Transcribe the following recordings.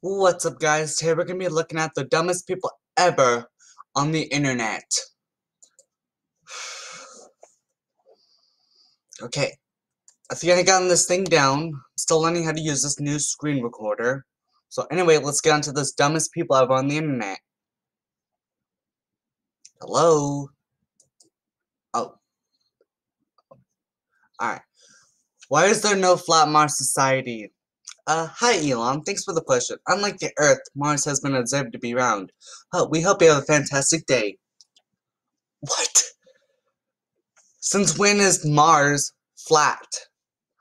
What's up guys, today we're going to be looking at the dumbest people ever on the internet. Okay, I think I got this thing down, still learning how to use this new screen recorder. So anyway, let's get on to this dumbest people ever on the internet. Hello? Oh. Alright. Why is there no flat Mars society? Uh, hi Elon, thanks for the question. Unlike the Earth, Mars has been observed to be round. Oh, we hope you have a fantastic day. What? Since when is Mars flat?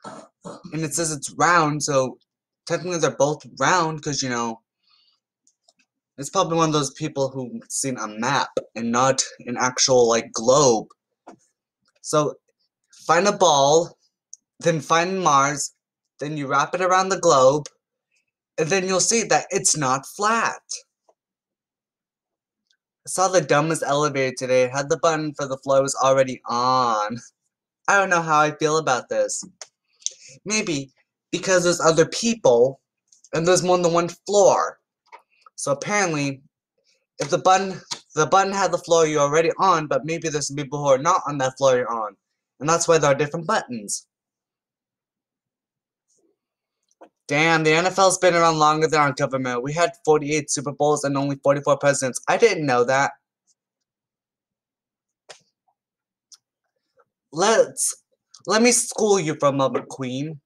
And it says it's round, so technically they're both round because, you know, it's probably one of those people who've seen a map and not an actual, like, globe. So, find a ball, then find Mars, then you wrap it around the globe, and then you'll see that it's not flat. I saw the dumbest elevator today. Had the button for the floor was already on. I don't know how I feel about this. Maybe because there's other people and there's more than one floor. So apparently, if the button the button had the floor you're already on, but maybe there's some people who are not on that floor you're on. And that's why there are different buttons. Damn, the NFL's been around longer than our government. We had 48 Super Bowls and only 44 presidents. I didn't know that. Let's let me school you for a Queen.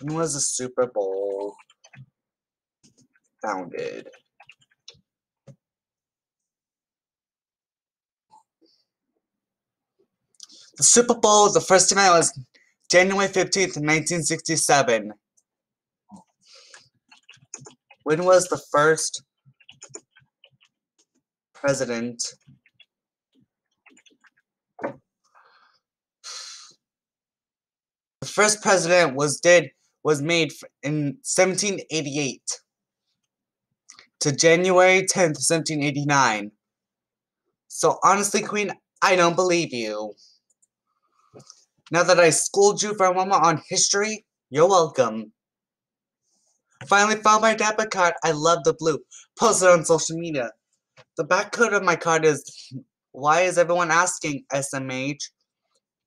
When was the Super Bowl founded? The Super Bowl, the first event was January 15th, 1967. When was the first president the first president was did was made in 1788 to January 10th, 1789. So honestly, Queen, I don't believe you. Now that I schooled you for a moment on history, you're welcome. Finally found my debit card. I love the blue. Posted on social media. The back code of my card is, why is everyone asking, SMH?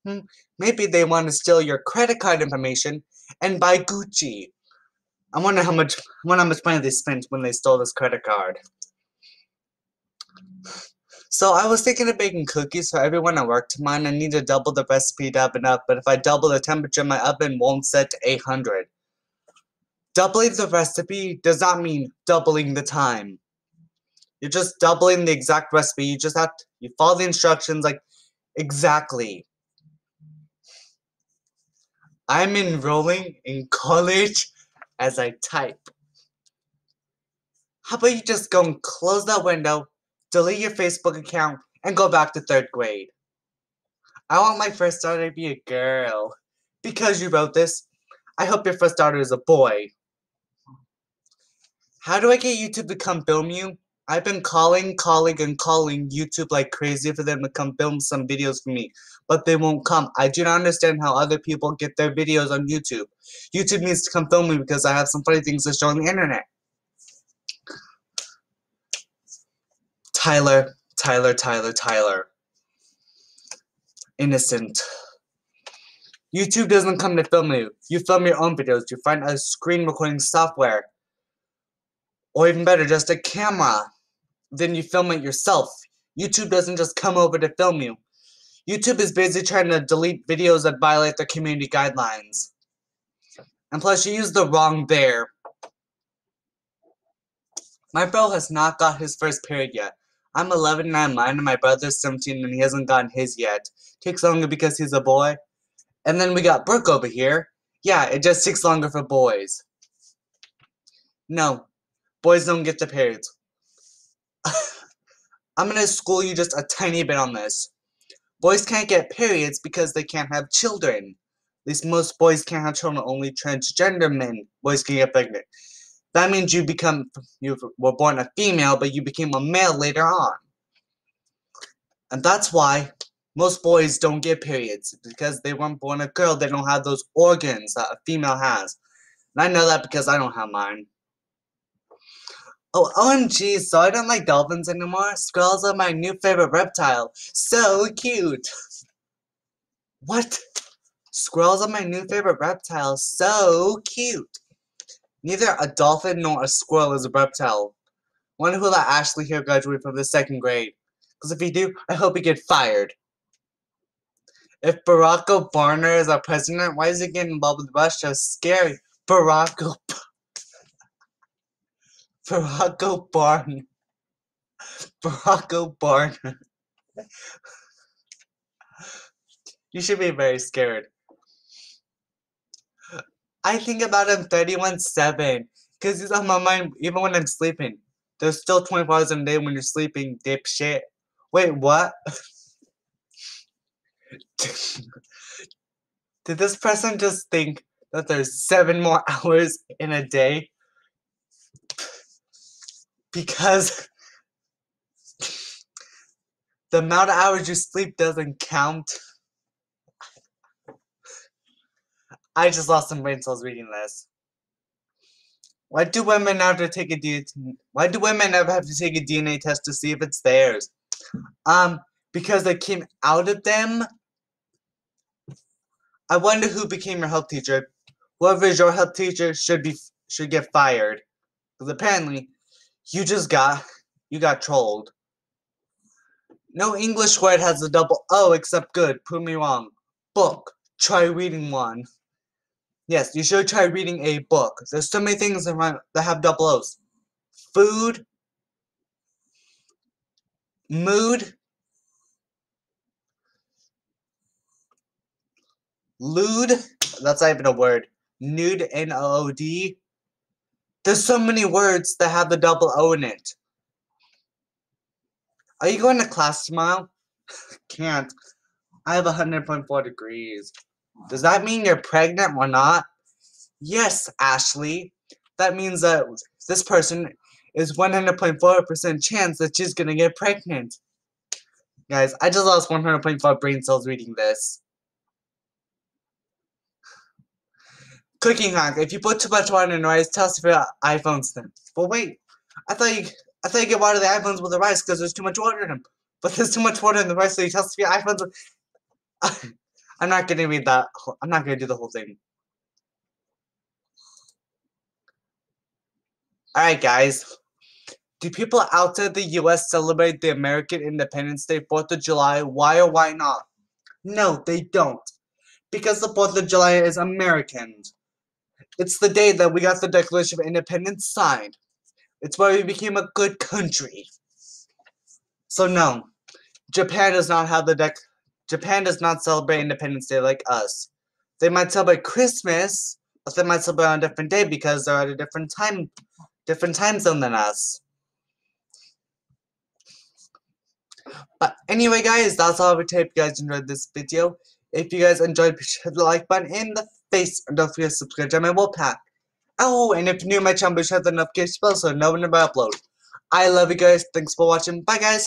Hmm, maybe they want to steal your credit card information and buy Gucci. I wonder how much, I wonder how much money they spent when they stole this credit card. So I was thinking of baking cookies for everyone at work tomorrow. and I need to double the recipe to oven up, but if I double the temperature, my oven won't set to 800. Doubling the recipe does not mean doubling the time. You're just doubling the exact recipe. You just have to, you follow the instructions like exactly. I'm enrolling in college as I type. How about you just go and close that window delete your Facebook account, and go back to third grade. I want my first daughter to be a girl. Because you wrote this, I hope your first daughter is a boy. How do I get YouTube to come film you? I've been calling, calling, and calling YouTube like crazy for them to come film some videos for me, but they won't come. I do not understand how other people get their videos on YouTube. YouTube needs to come film me because I have some funny things to show on the internet. Tyler, Tyler, Tyler, Tyler. Innocent. YouTube doesn't come to film you. You film your own videos. You find a screen recording software. Or even better, just a camera. Then you film it yourself. YouTube doesn't just come over to film you. YouTube is busy trying to delete videos that violate their community guidelines. And plus, you use the wrong bear. My bro has not got his first period yet. I'm 11 and I'm 9 and my brother's 17 and he hasn't gotten his yet. Takes longer because he's a boy. And then we got Brooke over here. Yeah, it just takes longer for boys. No, boys don't get the periods. I'm gonna school you just a tiny bit on this. Boys can't get periods because they can't have children. At least most boys can't have children, only transgender men boys can get pregnant. That means you become, you were born a female, but you became a male later on. And that's why most boys don't get periods because they weren't born a girl. They don't have those organs that a female has. And I know that because I don't have mine. Oh, OMG, so I don't like dolphins anymore? Squirrels are my new favorite reptile. So cute. What? Squirrels are my new favorite reptile. So cute. Neither a dolphin nor a squirrel is a reptile. Wonder who let Ashley here graduate from the second grade. Because if he do, I hope he get fired. If Barack Obama is our president, why is he getting involved with Russia? Scary. Barack Obama. Barack Obama. Barack Obama. you should be very scared. I think about him 31-7. Because he's on my mind even when I'm sleeping. There's still 24 hours in a day when you're sleeping, dipshit. Wait, what? Did this person just think that there's seven more hours in a day? Because the amount of hours you sleep doesn't count. I just lost some brain cells reading this. Why do women have to take a DNA? Why do women have to take a DNA test to see if it's theirs? Um, because it came out of them I wonder who became your health teacher. Whoever is your health teacher should be should get fired. Because apparently, you just got you got trolled. No English word has a double O except good. Prove me wrong. Book. Try reading one. Yes, you should try reading a book. There's so many things that have double O's. Food. Mood. Lewd, that's not even a word. Nude, N-O-O-D. There's so many words that have the double O in it. Are you going to class tomorrow? Can't. I have 100.4 degrees. Does that mean you're pregnant or not? Yes, Ashley. That means that this person is 100.4% chance that she's gonna get pregnant. Guys, I just lost 100.5 brain cells reading this. Cooking hack. If you put too much water in rice, tell us if your iPhone's thin. But wait, I thought you I thought you get water the iPhones with the rice because there's too much water in them. But there's too much water in the rice, so you tell us if your iPhones. I'm not gonna read that. I'm not gonna do the whole thing. Alright, guys. Do people outside the US celebrate the American Independence Day 4th of July? Why or why not? No, they don't. Because the 4th of July is American. It's the day that we got the Declaration of Independence signed. It's where we became a good country. So no, Japan does not have the dec. Japan does not celebrate Independence Day like us. They might celebrate Christmas, but they might celebrate on a different day because they're at a different time, different time zone than us. But anyway, guys, that's all we tape. If you guys enjoyed this video, if you guys enjoyed, hit the like button in the face and don't forget to subscribe to my Wolfpack. Oh, and if you're new to my channel, be sure to hit the notification bell so no whenever I upload. I love you guys. Thanks for watching. Bye, guys.